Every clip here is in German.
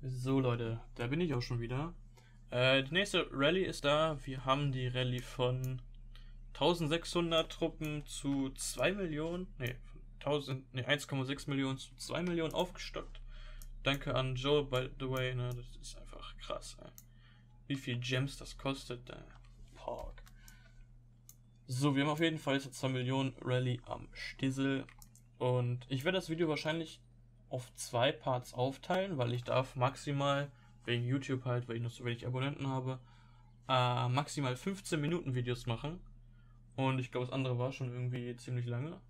So Leute, da bin ich auch schon wieder. Äh, die nächste Rallye ist da. Wir haben die Rallye von 1600 Truppen zu 2 Millionen, ne, 1000, ne, 1,6 Millionen zu 2 Millionen aufgestockt. Danke an Joe, by the way, ne, das ist einfach krass, ey. Wie viel Gems das kostet, äh, Park. So, wir haben auf jeden Fall jetzt 2 Millionen Rallye am Stissel. Und ich werde das Video wahrscheinlich auf zwei Parts aufteilen, weil ich darf maximal, wegen YouTube halt, weil ich noch so wenig Abonnenten habe, äh, maximal 15 Minuten Videos machen. Und ich glaube, das andere war schon irgendwie ziemlich lange.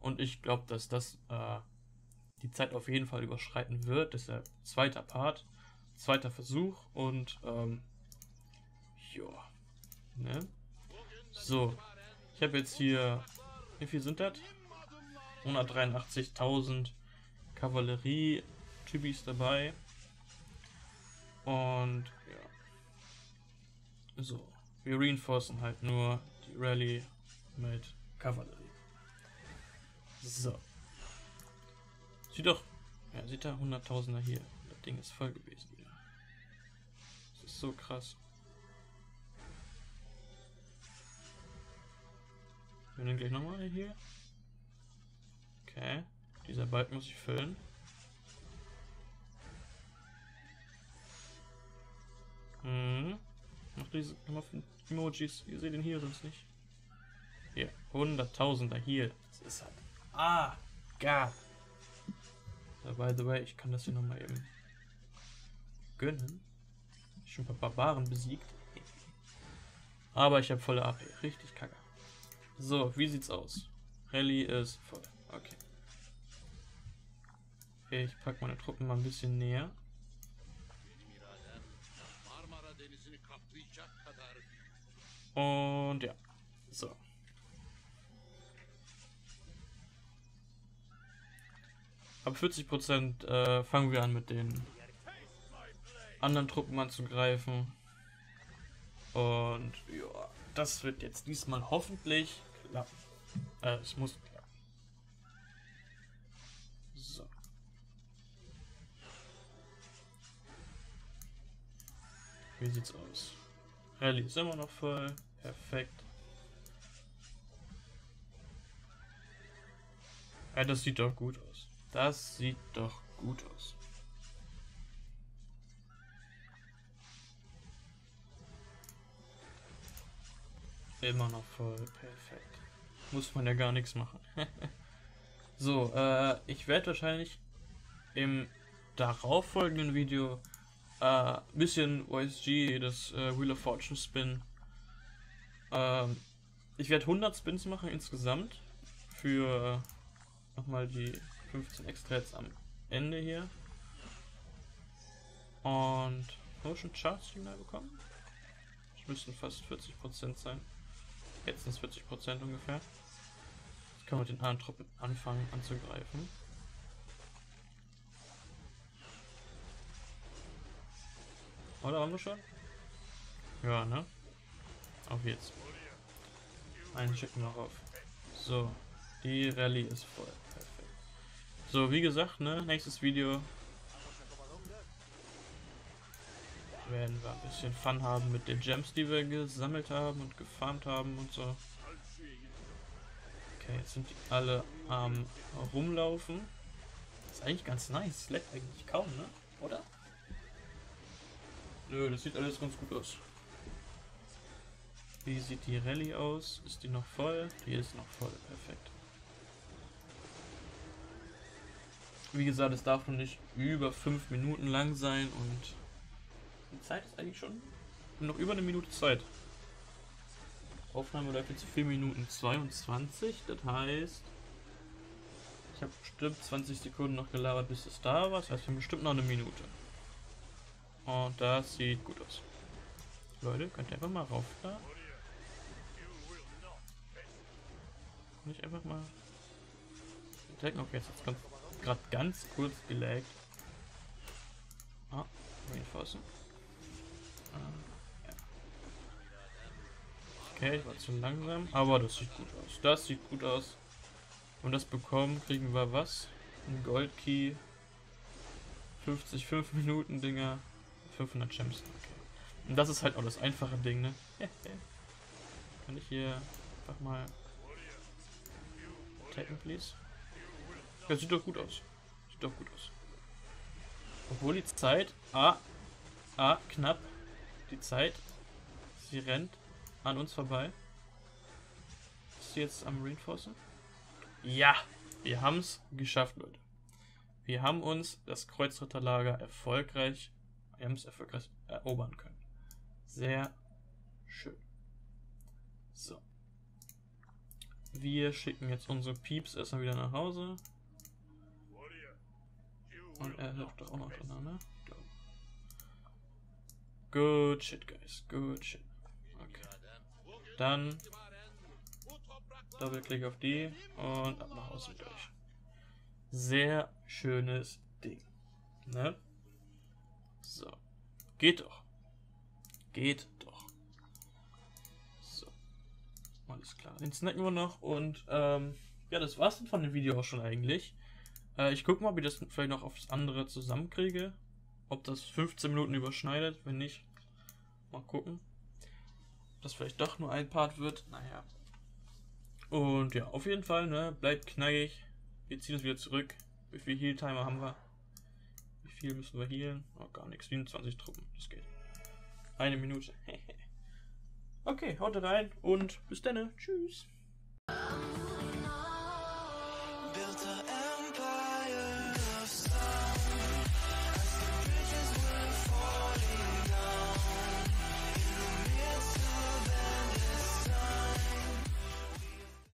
Und ich glaube, dass das äh, die Zeit auf jeden Fall überschreiten wird. Deshalb zweiter Part, zweiter Versuch und ähm, ja. Ne? So, ich habe jetzt hier, wie viel sind das? 183.000 Kavallerie-Typis dabei. Und ja. So, wir reinforcen halt nur die Rallye mit Kavallerie. So. Sieht doch, ja, sieht da 100.000er hier. Das Ding ist voll gewesen wieder. Das ist so krass. Wir nehmen gleich nochmal hier. Okay. Dieser Balken muss ich füllen. Mhm. Noch diese Emojis. Ihr seht den hier sonst nicht. Hier. Hunderttausender hier. Das ist halt. Ah! God! So, by the way, ich kann das hier nochmal eben gönnen. Ich schon ein paar Barbaren besiegt. Aber ich habe volle AP. Richtig kacke. So, wie sieht's aus? Rallye ist voll. Okay. Ich packe meine Truppen mal ein bisschen näher. Und ja, so. Ab 40% äh, fangen wir an mit den anderen Truppen anzugreifen. Und ja, das wird jetzt diesmal hoffentlich klappen. Äh, es muss Wie sieht's aus? Rallye ist immer noch voll. Perfekt. Ja, das sieht doch gut aus. Das sieht doch gut aus. Immer noch voll. Perfekt. Muss man ja gar nichts machen. so, äh, ich werde wahrscheinlich im darauffolgenden Video äh, bisschen OSG, das äh, Wheel of Fortune Spin. Ähm, ich werde 100 Spins machen insgesamt für nochmal die 15 extra jetzt am Ende hier. Und haben wir schon Charts Signal bekommen? Das müssten fast 40% sein. Jetzt sind es 40% ungefähr. Jetzt können wir mit den anderen Truppen anfangen anzugreifen. Oder haben wir schon? Ja, ne? Auf jetzt. Einen schicken noch auf. So, die Rallye ist voll. Perfekt. So, wie gesagt, ne? Nächstes Video werden wir ein bisschen Fun haben mit den Gems, die wir gesammelt haben und gefarmt haben und so. Okay, jetzt sind die alle am ähm, rumlaufen. Ist eigentlich ganz nice. Leckt eigentlich kaum, ne? Oder? Nö, das sieht alles ganz gut aus. Wie sieht die Rallye aus? Ist die noch voll? Die ist noch voll, perfekt. Wie gesagt, es darf noch nicht über 5 Minuten lang sein und die Zeit ist eigentlich schon noch über eine Minute Zeit. Aufnahme läuft jetzt 4 Minuten 22, das heißt, ich habe bestimmt 20 Sekunden noch gelabert, bis es da war, das heißt, wir haben bestimmt noch eine Minute. Das sieht gut aus. Leute, könnt ihr einfach mal rauf da? Nicht einfach mal. Okay, jetzt hat es gerade ganz kurz gelaggt. Ah, reinforcen. Ah. Okay, ich war zu langsam, aber das sieht gut aus. Das sieht gut aus. Und das bekommen, kriegen wir was? Ein Gold Key 50, 5 Minuten Dinger. 500 Gems. Okay. Und das ist halt auch das einfache Ding, ne? Kann ich hier einfach mal tappen, please? Ja, sieht doch gut aus. Sieht doch gut aus. Obwohl die Zeit... Ah, ah, knapp. Die Zeit, sie rennt an uns vorbei. Ist sie jetzt am Reinforcen? Ja, wir haben es geschafft, Leute. Wir haben uns das Kreuzritterlager erfolgreich, es erfolgreich erobern können. Sehr schön. So. Wir schicken jetzt unsere Pieps erstmal wieder nach Hause. Und er hilft auch noch drin, ne? Good shit, guys. Good shit. Okay. Dann Doppelklick auf die und ab nach mit euch. Sehr schönes Ding. Ne? So. Geht doch. Geht doch. So. Alles klar. Den snacken wir noch und ähm, ja, das war's dann von dem Video auch schon eigentlich. Äh, ich gucke mal, ob ich das vielleicht noch aufs andere zusammenkriege. Ob das 15 Minuten überschneidet. Wenn nicht, mal gucken. Ob das vielleicht doch nur ein Part wird. Naja. Und ja, auf jeden Fall, ne, bleibt knackig. Wir ziehen uns wieder zurück. Wie viel Heal-Timer haben wir? Viel müssen wir healen? Oh, gar nichts. 27 Truppen. Das geht. Eine Minute. okay, haut rein und bis dann. Tschüss.